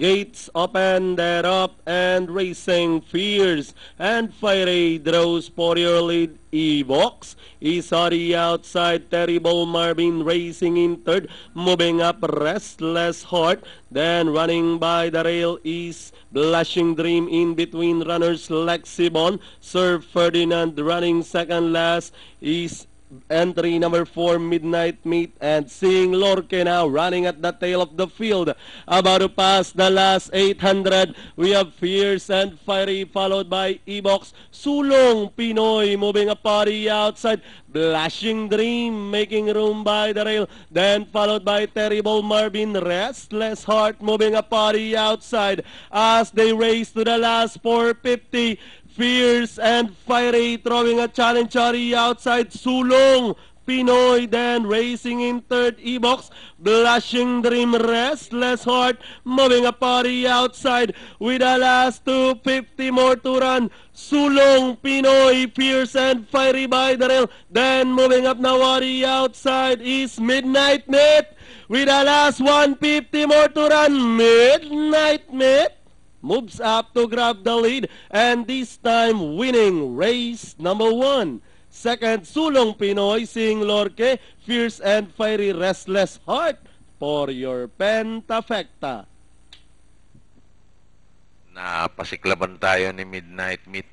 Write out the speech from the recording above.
Gates open, they're up and racing fierce. And fiery draws for your lead. Evox is the outside. Terrible Marvin racing in third. Moving up Restless Heart. Then running by the rail is Blushing Dream in between runners Lexibon. Sir Ferdinand running second last is entry number 4 Midnight Meet and seeing Lorque now running at the tail of the field. About to pass the last 800 we have Fierce and Fiery followed by Ebox. Sulong Pinoy moving a party outside. Blushing Dream making room by the rail. Then followed by Terrible Marvin. Restless Heart moving a party outside. As they race to the last 450 Fierce and fiery, throwing a challenge Chari outside. Sulong, Pinoy, then racing in third. E-box, blushing dream, restless heart, moving a party outside with the last 250 more to run. Sulong, Pinoy, fierce and fiery by the rail. Then moving up Nawari outside is Midnight Myth with the last 150 more to run. Midnight Myth moves up to grab the lead and this time winning race number one. Second, Sulong Pinoy, Sing Lorque, Fierce and Fiery Restless Heart for your Pentafecta. Napasiklaban tayo ni Midnight Meat